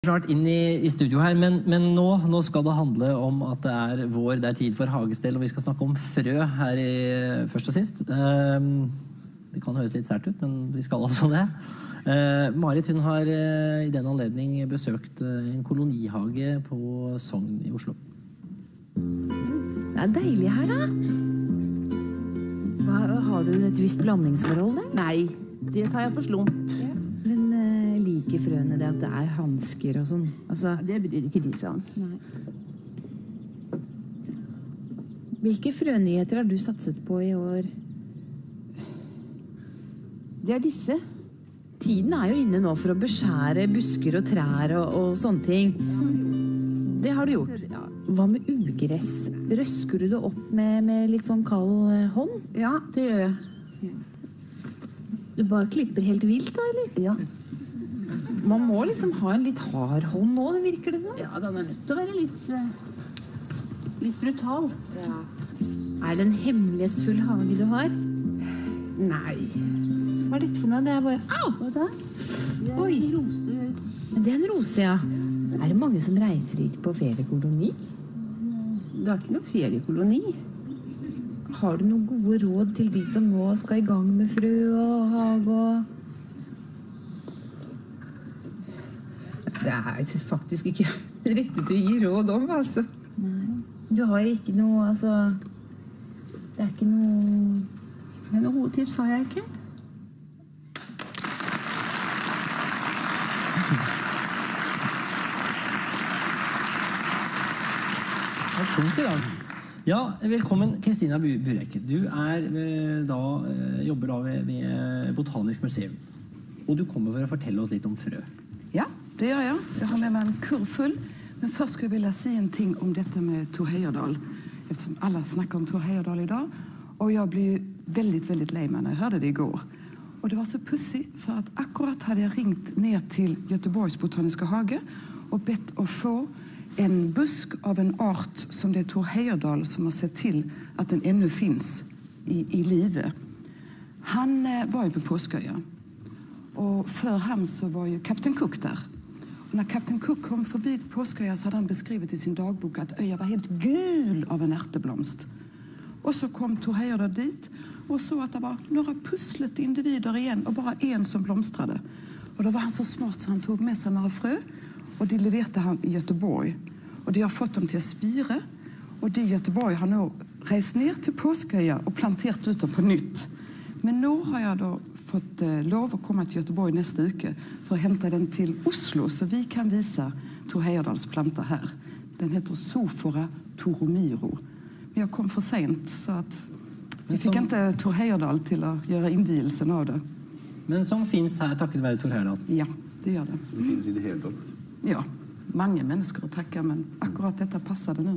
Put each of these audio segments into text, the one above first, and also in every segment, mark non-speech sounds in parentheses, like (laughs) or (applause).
snart inn i, i studio her, men, men nå, nå, skal det handle om at det er vår, det er tid for hagestell, og vi skal snakke om frø her i, først og sist. Um, det kan høres litt sært ut, men vi skal altså det. Uh, Marit hun har uh, i den anledning besøkt uh, en kolonihage på Sogn i Oslo. Det er deilig her, da. Hva, har du et visst blandingsforhold? Nei, det tar jeg på slump. Ja. Liker frøene det at det er hansker og sånn? Altså, det bryr ikke de seg om. Hvilke frønyheter har du satset på i år? Det er disse. Tiden er jo inne nå for å beskjære busker og trær og, og sånne ting. Det har du gjort. Hva med ugress? Røsker du det opp med, med litt sånn kald eh, hånd? Ja, det gjør jeg. Du bare klipper helt vilt, da, eller? Ja. Man må liksom ha en litt hard hånd nå, det virker det som. Ja, den er nødt til å være litt, litt brutal. Ja. Er det en hemmelighetsfull hage du har? Nei. Hva er dette for noe? Det er bare Au! Hva da? Det er Oi. en rose. Det er en rose, ja. Er det mange som reiser hit på feriekoloni? Det er ikke noe feriekoloni. Har du noen gode råd til de som nå skal i gang med frø og hage og Det er faktisk ikke (laughs) riktig til å gi råd om, altså. Nei. Du har ikke noe Altså Det er ikke noe Men noen gode tips har jeg ikke. Ja, velkommen Kristina Burek. Du er, da, jobber da ved, ved Botanisk museum. Og du kommer for å fortelle oss litt om frø. Det gör jag. Jag har med mig en kurv full. Men först skulle jag vilja säga en ting om detta med Tor Heyerdahl. Eftersom alla snackar om Tor Heyerdahl idag. Och jag blev väldigt, väldigt veldig lei meg når det igår. Och det var så pussigt, för att akkurat hade jag ringt ner till Göteborgs botaniska hage och bett att få en busk av en art som det är Tor Heyerdahl som har sett till att den ännu finns i, i live. Han eh, var ju på Påsköja och för ham så var ju Kapten Cook där. När Kapten Cook kom förbi Påskeøya, så hade han beskrivit i sin dagbok att øya var helt gul av en ärteblomst. Och så kom Tor dit och såg att det var några pusslet individer igen och bara en som blomstrade. Och då var han så smart så han tog med sig några frö och de levererade han i Göteborg. och de har fått dem till spire, och de i Göteborg har nu rest ner till Påsköja och planterat ut dem på nytt. Men nu har jag då fått lov å komme til Göteborg neste uke for å hente den til Oslo, så vi kan vise Tor Heyerdahls planter her. Den heter Sofora toromiro. Men jeg kom for sent, så at vi fikk ikke Tor Heyerdahl til å gjøre innvielsen av det. Men som fins her takket være Tor Heyerdahl? Ja, det gjør det. Som finnes i det hele tatt? Ja. Mange mennesker å takke, men akkurat dette passer det nå.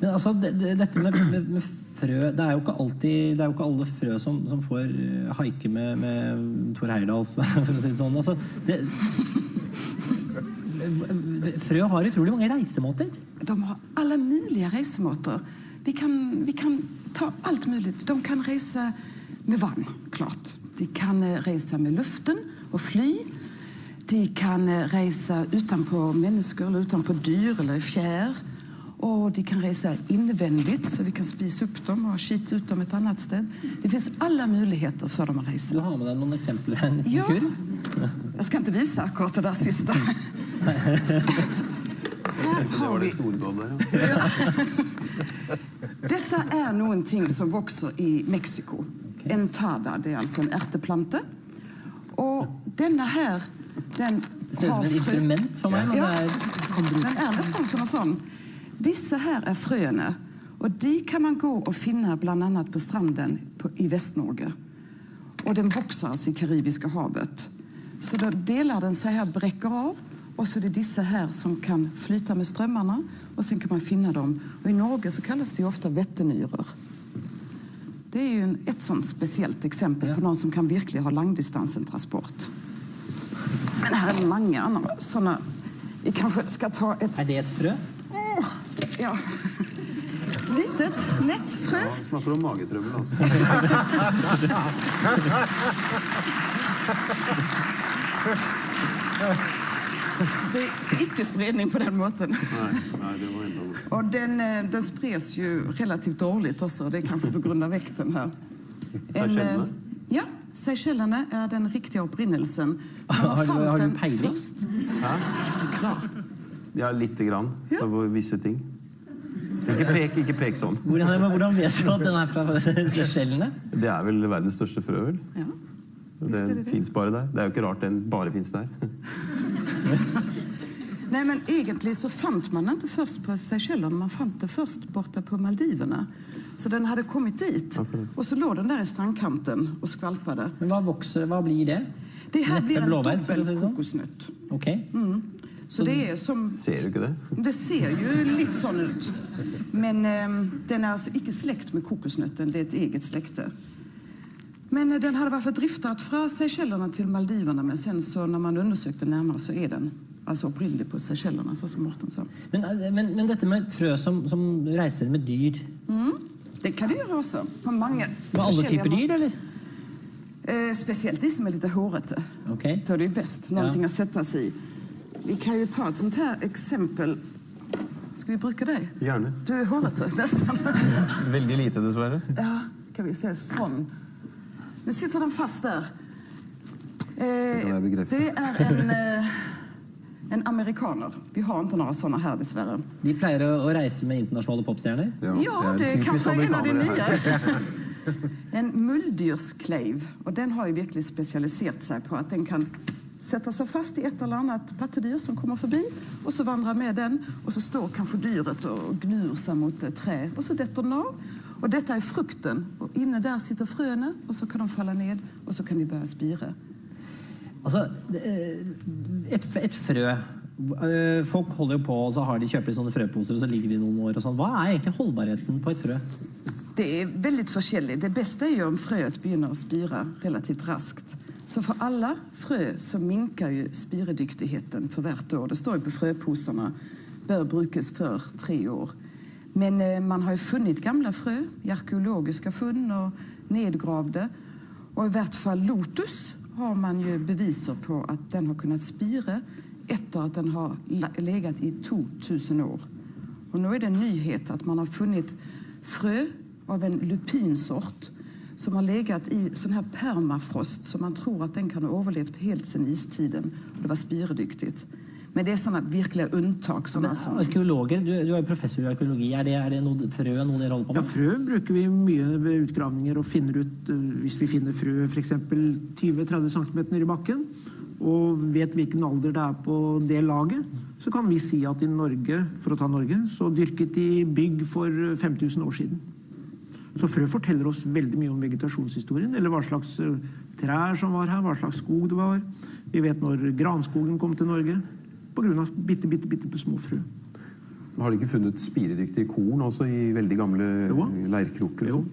Men altså, det, det, dette med, med, med, frø Det er jo ikke alltid Det er jo ikke alle frø som, som får eh, haike med, med Tor Heyerdahl, (laughs) for å si det sånn. Altså, det, frø har utrolig mange reisemåter. De har alle mulige reisemåter. Vi kan, vi kan ta alt mulig. De kan reise med vann, klart. De kan eh, reise med luften og fly. De kan eh, reise utenpå mennesker eller utenpå dyr eller fjær. Og de kan reise innvendig, så vi kan spise opp dem og skite ut dem et annet sted. Det fins alle muligheter for dem å reise. Du har med deg noen eksempler? En (laughs) ja. kurv? Jeg skal ikke vise akkurat det der siste. Her har vi ja. Dette er noen ting som vokser i Mexico. Entada, det er altså en erteplante. Og denne her, den Det ser ut som et instrument for meg. Ja, den er nesten som en sånn. Disse her er frøene. Og de kan man gå og finne bl.a. på stranden i Vest-Norge. Og den vokser altså i Karibiske havet. Så da deler den seg her, brekker av. Og så er det disse her som kan flyte med strømmene, og så kan man finne dem. Og i Norge så kalles de ofte vettenyrer. Det er jo en, et sånt spesielt eksempel Ja. på noen som kan virkelig ha langdistansentransport. Men her er det mange andre sånne Vi kanskje skal ta et er det et frø? Ja. (laughs) Litet nettfrø. Snakker om magetrøbbel, altså. (laughs) Det är icke-spredning på den måten. Nei, nei, det var godt. Och den, eh, den spreds ju relativt dåligt också. Det är kanske på grund av vikten här. Seychellene? eh, Ja, Seychellene är den riktiga upprinnelsen. Man Har du- fann har du den först. Hæ? Klart. Ja, lite grann. Ja. På visse ting. Ikke pek, ikke pek sånn. Hvordan, men hvordan vet du at den er fra (laughs) Seychellene? Det er vel verdens største frø, vel? Ja. Det, det fins bare der. Det er jo ikke rart den bare fins der. (laughs) Nej, men egentligen så fann man inte först på Seychellerna, man fann det först borta på Maldiverna. Så den hade kommit dit och så låg den där i strandkanten och skvalpade. Men hva vokser, hva blir det? Det här blir en för att säga så. Så det är som... Ser du ikke det? Det ser ju lite sån ut. Men eh, den är alltså icke släkt med kokosnöten, det är ett eget släkte. Men eh, den hade varför driftat från Seychellerna till Maldiverna men sen så när man undersökte närmare så är den alltså upprinnelig på Seychellerna, så som Morten sa. Men, men, men dette med frø som, som reiser med dyr Det kan det göra också. På många Med forskjellige typer dyr, eller? Eh, speciellt de som är lite hårete. Ok. Då är det ju bäst, någonting Ja. att sätta sig i. Vi kan ju ta ett sånt här exempel. Ska vi bruka dig? Gjerne. Du är hårete, nästan. (laughs) Veldig lite, dessverre. Ja, kan vi se. Sån. Nu sitter den fast där. Eh, det är en, eh, en amerikaner. Vi har inte några såna här dessvärre. De pleier å, å reise med internasjonale popstjerner. Ja, det är kanske är en av de nya. (laughs) en mulddyrskleiv. Och den har ju verkligen specialiserat sig på att den kan sätta sig fast i ett eller annat pattedyr som kommer förbi och så vandrar med den och så står kanske dyret och gnur sig mot ett trä och så detter den av. Och detta är frukten och inne där sitter fröna och så kan de falla ned och så kan de börja spira. Altså, det- eh, et, et frø eh, Folk holder jo på og så har de kjøper de sånne frøposer og så ligger de noen år. og sånn. Hva er egentlig holdbarheten på et frø? Det är väldigt forskjellig. Det bästa är ju om fröet börjar spira relativt raskt. Så för alla frö så minkar ju spiredyktigheten för vart år. Det står ju på fröposarna, bör brukas för tre år. Men eh, man har ju funnit gamla frö i arkeologiska funn och nedgravde. Och i vart fall lotus har man ju beviser på att den har kunnat spira efter att den har legat i 2000 år. Och nu är det en nyhet att man har funnit frö av en lupinsort som har legat i sån här permafrost så man tror att den kan ha överlevt helt sedan istiden. Och det var spiredyktigt. Men det är såna verkliga undantag som Men, alltså... arkeologer, du, du jo professor i arkeologi. Er det, er det frø noe dere holder på Ja, med? frø bruker vi mye ved utgravninger og finner ut eh, hvis vi finner frø f.eks. 20-30 cm nedi bakken og vet hvilken alder det er på det laget, så kan vi si at i Norge, for å ta Norge, så dyrket de bygg for 5000 år siden. Så frø forteller oss veldig mye om vegetasjonshistorien, eller hva slags eh, trær som var her, hva slags skog det var. Vi vet når granskogen kom til Norge, av bitte, bitte, bitte små frø. Har de ikke funnet spiredyktige korn også i veldig gamle Jo. leirkrukker? og Jo.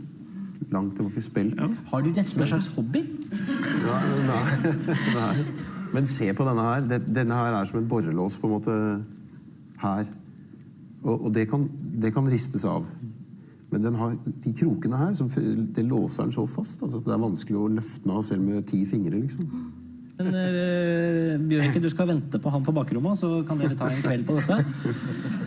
Langt tilbake i spelt? Ja. Har du dette som en slags hobby? Ja, nei. (laughs) nei. Men se på denne her. Denne her er som en borrelås på en måte her. Og, og det, kan, det kan ristes av. Men den har, de krokene her, som, det låser den så fast. Altså, det er vanskelig å løfte den av selv med ti fingre. liksom. Men eh, uh, Bjørnike, du skal vente på han på bakrommet, så kan dere ta en kveld på dette.